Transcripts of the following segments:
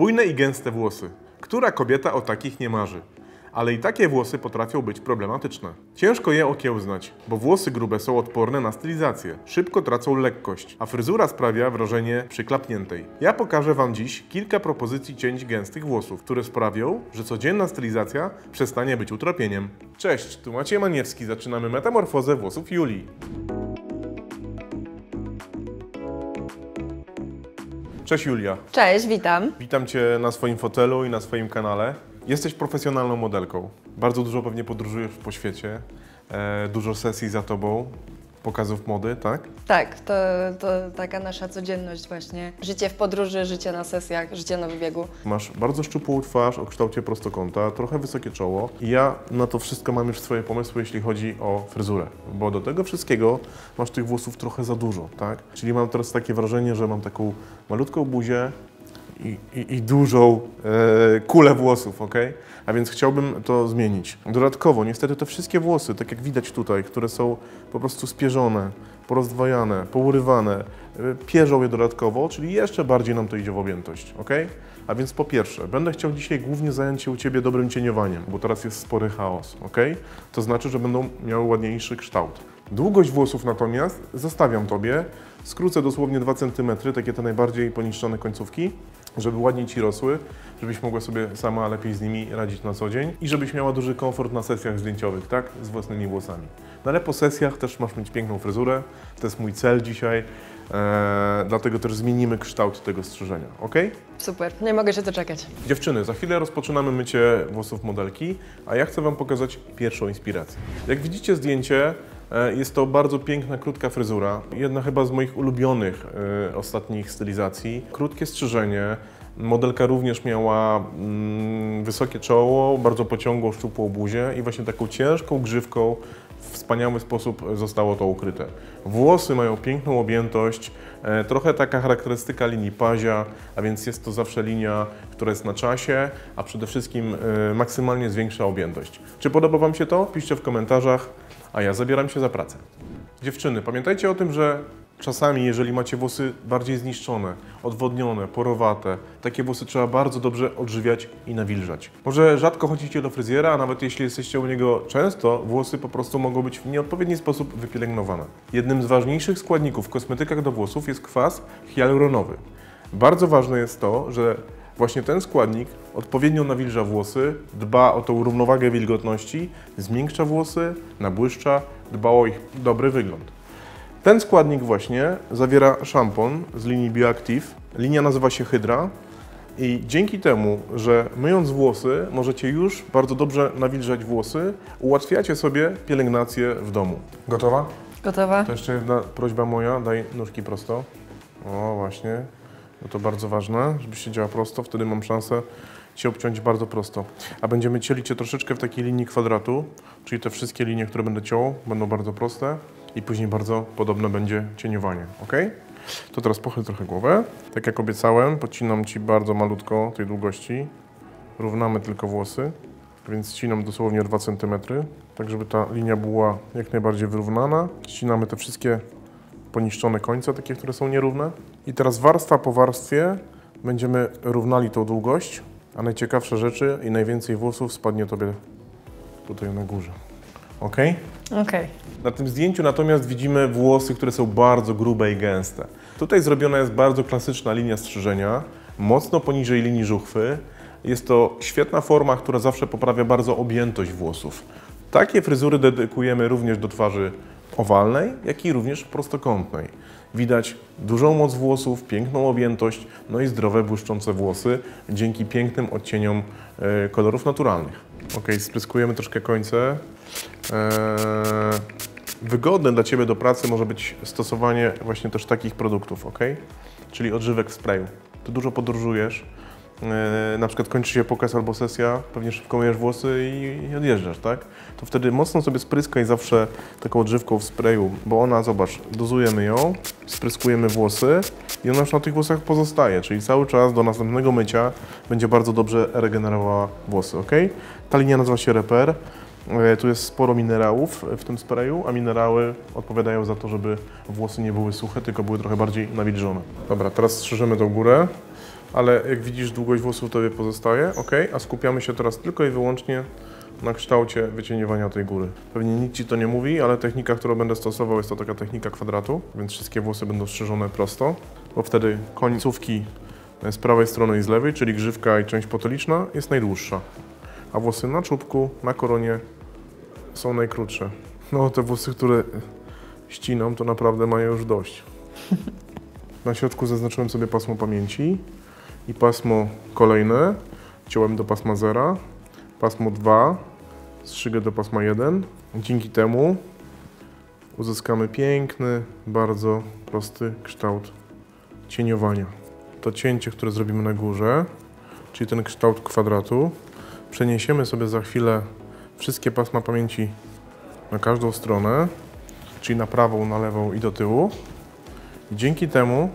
Bujne i gęste włosy. Która kobieta o takich nie marzy? Ale i takie włosy potrafią być problematyczne. Ciężko je okiełznać, bo włosy grube są odporne na stylizację. Szybko tracą lekkość, a fryzura sprawia wrażenie przyklapniętej. Ja pokażę Wam dziś kilka propozycji cięć gęstych włosów, które sprawią, że codzienna stylizacja przestanie być utrapieniem. Cześć, tu Maciej Maniewski, zaczynamy metamorfozę włosów Julii. Cześć Julia. Cześć, witam. Witam Cię na swoim fotelu i na swoim kanale. Jesteś profesjonalną modelką. Bardzo dużo pewnie podróżujesz po świecie. E, dużo sesji za Tobą, pokazów mody, tak? Tak, to, to taka nasza codzienność właśnie. Życie w podróży, życie na sesjach, życie na wybiegu. Masz bardzo szczupłą twarz o kształcie prostokąta, trochę wysokie czoło ja na to wszystko mam już swoje pomysły, jeśli chodzi o fryzurę. Bo do tego wszystkiego masz tych włosów trochę za dużo, tak? Czyli mam teraz takie wrażenie, że mam taką malutką buzię, i, i, i dużą e, kulę włosów, ok? A więc chciałbym to zmienić. Dodatkowo, niestety te wszystkie włosy, tak jak widać tutaj, które są po prostu spierzone, porozdwajane, pourywane, e, pierzą je dodatkowo, czyli jeszcze bardziej nam to idzie w objętość, ok? A więc po pierwsze, będę chciał dzisiaj głównie zająć się u Ciebie dobrym cieniowaniem, bo teraz jest spory chaos, ok? To znaczy, że będą miały ładniejszy kształt. Długość włosów natomiast zostawiam Tobie, skrócę dosłownie 2 cm, takie te najbardziej poniszczone końcówki, żeby ładniej Ci rosły, żebyś mogła sobie sama lepiej z nimi radzić na co dzień i żebyś miała duży komfort na sesjach zdjęciowych, tak? Z własnymi włosami. No ale po sesjach też masz mieć piękną fryzurę, to jest mój cel dzisiaj, eee, dlatego też zmienimy kształt tego strzyżenia, ok? Super, nie mogę się doczekać. Dziewczyny, za chwilę rozpoczynamy mycie włosów modelki, a ja chcę Wam pokazać pierwszą inspirację. Jak widzicie zdjęcie, jest to bardzo piękna, krótka fryzura. Jedna chyba z moich ulubionych e, ostatnich stylizacji. Krótkie strzyżenie. Modelka również miała mm, wysokie czoło, bardzo pociągłą, szczupłą buzię i właśnie taką ciężką grzywką w wspaniały sposób zostało to ukryte. Włosy mają piękną objętość, e, trochę taka charakterystyka linii pazia, a więc jest to zawsze linia, która jest na czasie, a przede wszystkim e, maksymalnie zwiększa objętość. Czy podoba Wam się to? Piszcie w komentarzach, a ja zabieram się za pracę. Dziewczyny, pamiętajcie o tym, że Czasami, jeżeli macie włosy bardziej zniszczone, odwodnione, porowate, takie włosy trzeba bardzo dobrze odżywiać i nawilżać. Może rzadko chodzicie do fryzjera, a nawet jeśli jesteście u niego często, włosy po prostu mogą być w nieodpowiedni sposób wypielęgnowane. Jednym z ważniejszych składników w kosmetykach do włosów jest kwas hialuronowy. Bardzo ważne jest to, że właśnie ten składnik odpowiednio nawilża włosy, dba o tą równowagę wilgotności, zmiękcza włosy, nabłyszcza, dba o ich dobry wygląd. Ten składnik właśnie zawiera szampon z linii Bioactive. Linia nazywa się Hydra i dzięki temu, że myjąc włosy możecie już bardzo dobrze nawilżać włosy, ułatwiacie sobie pielęgnację w domu. Gotowa? Gotowa? To jeszcze jedna prośba moja, daj nóżki prosto. O, właśnie. No to bardzo ważne, żebyś siedziała prosto, wtedy mam szansę Cię obciąć bardzo prosto. A będziemy cielić Cię troszeczkę w takiej linii kwadratu, czyli te wszystkie linie, które będę ciął, będą bardzo proste i później bardzo podobne będzie cieniowanie, ok? To teraz pochyl trochę głowę. Tak jak obiecałem, podcinam Ci bardzo malutko tej długości. Równamy tylko włosy, więc ścinam dosłownie 2 cm, tak żeby ta linia była jak najbardziej wyrównana. Ścinamy te wszystkie poniszczone końce, takie, które są nierówne. I teraz warstwa po warstwie będziemy równali tą długość, a najciekawsze rzeczy i najwięcej włosów spadnie Tobie tutaj na górze. Ok? Okej. Na tym zdjęciu natomiast widzimy włosy, które są bardzo grube i gęste. Tutaj zrobiona jest bardzo klasyczna linia strzyżenia, mocno poniżej linii żuchwy. Jest to świetna forma, która zawsze poprawia bardzo objętość włosów. Takie fryzury dedykujemy również do twarzy owalnej, jak i również prostokątnej. Widać dużą moc włosów, piękną objętość, no i zdrowe, błyszczące włosy dzięki pięknym odcieniom e, kolorów naturalnych. Ok, spryskujemy troszkę końce. Eee, wygodne dla Ciebie do pracy może być stosowanie właśnie też takich produktów, ok? Czyli odżywek w sprayu. Ty dużo podróżujesz, na przykład kończy się pokaz albo sesja, pewnie szybko myjesz włosy i odjeżdżasz, tak? To wtedy mocno sobie spryskaj zawsze taką odżywką w sprayu, bo ona, zobacz, dozujemy ją, spryskujemy włosy i ona już na tych włosach pozostaje, czyli cały czas do następnego mycia będzie bardzo dobrze regenerowała włosy, ok? Ta linia nazywa się Repair. E, tu jest sporo minerałów w tym sprayu, a minerały odpowiadają za to, żeby włosy nie były suche, tylko były trochę bardziej nawilżone. Dobra, teraz strzyżemy tą górę. Ale jak widzisz długość włosów tobie pozostaje, ok? A skupiamy się teraz tylko i wyłącznie na kształcie wycieniowania tej góry. Pewnie nikt Ci to nie mówi, ale technika, którą będę stosował jest to taka technika kwadratu, więc wszystkie włosy będą strzyżone prosto, bo wtedy końcówki z prawej strony i z lewej, czyli grzywka i część potyliczna jest najdłuższa, a włosy na czubku, na koronie są najkrótsze. No te włosy, które ścinam, to naprawdę mają już dość. Na środku zaznaczyłem sobie pasmo pamięci i pasmo kolejne. Ciąłem do pasma 0, pasmo 2, strzygę do pasma 1. Dzięki temu uzyskamy piękny, bardzo prosty kształt cieniowania. To cięcie, które zrobimy na górze, czyli ten kształt kwadratu, przeniesiemy sobie za chwilę wszystkie pasma pamięci na każdą stronę, czyli na prawą, na lewą i do tyłu. Dzięki temu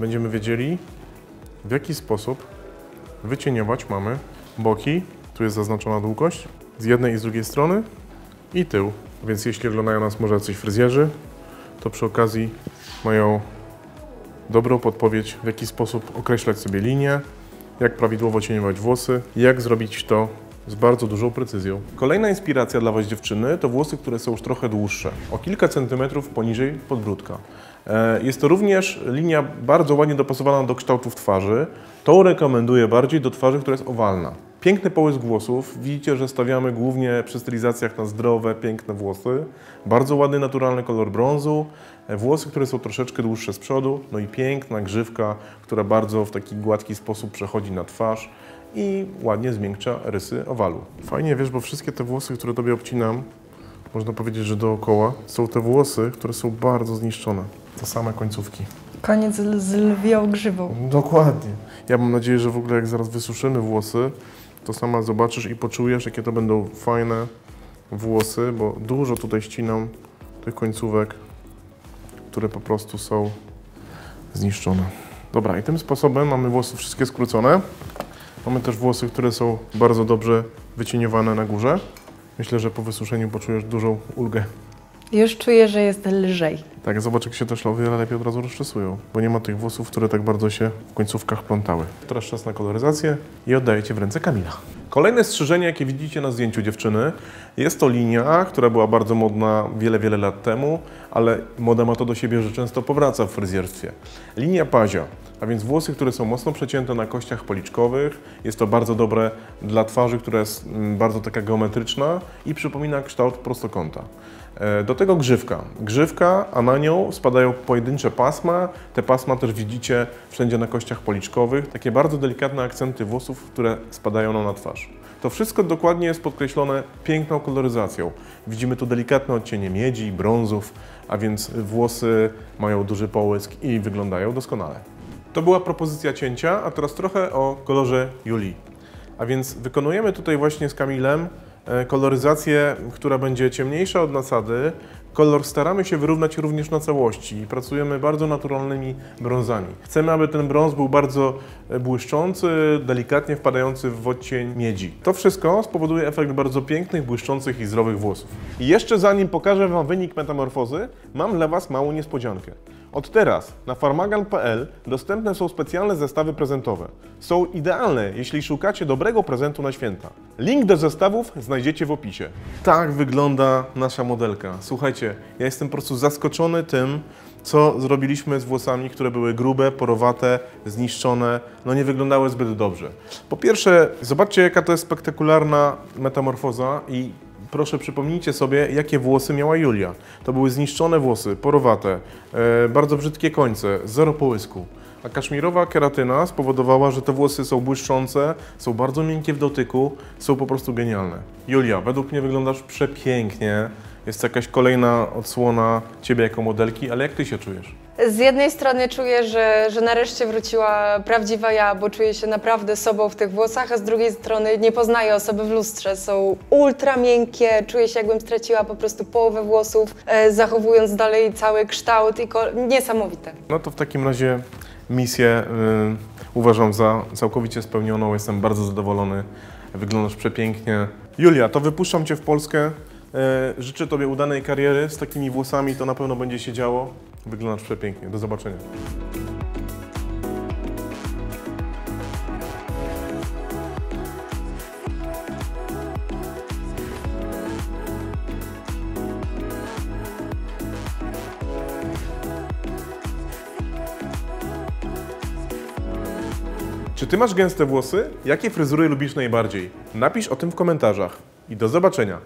będziemy wiedzieli, w jaki sposób wycieniować mamy boki. Tu jest zaznaczona długość z jednej i z drugiej strony i tył. Więc jeśli oglądają nas może jacyś fryzjerzy, to przy okazji mają dobrą podpowiedź, w jaki sposób określać sobie linię, jak prawidłowo cieniować włosy, jak zrobić to z bardzo dużą precyzją. Kolejna inspiracja dla Was dziewczyny to włosy, które są już trochę dłuższe, o kilka centymetrów poniżej podbródka. E, Jest to również linia bardzo ładnie dopasowana do kształtów twarzy. To rekomenduję bardziej do twarzy, która jest owalna. Piękny połysk włosów. Widzicie, że stawiamy głównie przy stylizacjach na zdrowe, piękne włosy. Bardzo ładny, naturalny kolor brązu. E, Włosy, które są troszeczkę dłuższe z przodu. No i piękna grzywka, która bardzo w taki gładki sposób przechodzi na twarz i ładnie zmiękcza rysy owalu. Fajnie wiesz, bo wszystkie te włosy, które tobie obcinam, można powiedzieć, że dookoła, są te włosy, które są bardzo zniszczone. Te same końcówki. Koniec z, lwią grzywą. Dokładnie. Ja mam nadzieję, że w ogóle jak zaraz wysuszymy włosy, to sama zobaczysz i poczujesz, jakie to będą fajne włosy, bo dużo tutaj ścinam tych końcówek, które po prostu są zniszczone. Dobra, i tym sposobem mamy włosy wszystkie skrócone. Mamy też włosy, które są bardzo dobrze wycieniowane na górze. Myślę, że po wysuszeniu poczujesz dużą ulgę. Już czuję, że jest lżej. Tak, zobacz jak się też o wiele lepiej od razu rozczesują, bo nie ma tych włosów, które tak bardzo się w końcówkach plątały. Teraz czas na koloryzację i oddaję Cię w ręce Kamila. Kolejne strzyżenie, jakie widzicie na zdjęciu dziewczyny, jest to linia, która była bardzo modna wiele, wiele lat temu, ale moda ma to do siebie, że często powraca w fryzjerstwie. Linia pazia, a więc włosy, które są mocno przecięte na kościach policzkowych. Jest to bardzo dobre dla twarzy, która jest mm, bardzo taka geometryczna i przypomina kształt prostokąta. E, Do tego grzywka. Grzywka, a na nią spadają pojedyncze pasma. Te pasma też widzicie wszędzie na kościach policzkowych. Takie bardzo delikatne akcenty włosów, które spadają na twarz. To wszystko dokładnie jest podkreślone piękną koloryzacją. Widzimy tu delikatne odcienie miedzi, brązów, a więc włosy mają duży połysk i wyglądają doskonale. To była propozycja cięcia, a teraz trochę o kolorze Julii. A więc wykonujemy tutaj właśnie z Kamilem e, koloryzację, która będzie ciemniejsza od nasady. Kolor staramy się wyrównać również na całości i pracujemy bardzo naturalnymi brązami. Chcemy, aby ten brąz był bardzo e, błyszczący, delikatnie wpadający w odcień miedzi. To wszystko spowoduje efekt bardzo pięknych, błyszczących i zdrowych włosów. I jeszcze zanim pokażę Wam wynik metamorfozy, mam dla Was małą niespodziankę. Od teraz na farmagan.pl dostępne są specjalne zestawy prezentowe. Są idealne, jeśli szukacie dobrego prezentu na święta. Link do zestawów znajdziecie w opisie. Tak wygląda nasza modelka. Słuchajcie, ja jestem po prostu zaskoczony tym, co zrobiliśmy z włosami, które były grube, porowate, zniszczone, no nie wyglądały zbyt dobrze. Po pierwsze, zobaczcie jaka to jest spektakularna metamorfoza i proszę przypomnijcie sobie, jakie włosy miała Julia. To były zniszczone włosy, porowate, e, bardzo brzydkie końce, zero połysku. A kaszmirowa keratyna spowodowała, że te włosy są błyszczące, są bardzo miękkie w dotyku, są po prostu genialne. Julia, według mnie wyglądasz przepięknie. Jest to jakaś kolejna odsłona Ciebie jako modelki, ale jak Ty się czujesz? Z jednej strony czuję, że, że nareszcie wróciła prawdziwa ja, bo czuję się naprawdę sobą w tych włosach, a z drugiej strony nie poznaję osoby w lustrze. Są ultra miękkie, czuję się jakbym straciła po prostu połowę włosów, e, zachowując dalej cały kształt i niesamowite. No to w takim razie misję y, uważam za całkowicie spełnioną. Jestem bardzo zadowolony. Wyglądasz przepięknie. Julia, to wypuszczam Cię w Polskę. Y, życzę Tobie udanej kariery. Z takimi włosami to na pewno będzie się działo. Wyglądasz przepięknie. Do zobaczenia. Czy ty masz gęste włosy? Jakie fryzury lubisz najbardziej? Napisz o tym w komentarzach. I do zobaczenia!